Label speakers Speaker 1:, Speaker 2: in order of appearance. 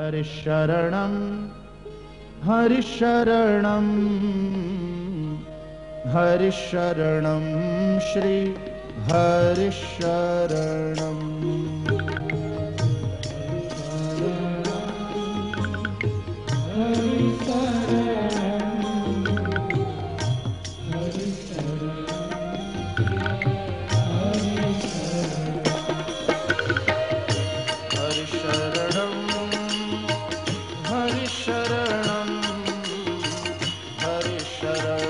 Speaker 1: हरिशरणं हरिशरणं हरिशरणं Shri हरिशरणम् Sharan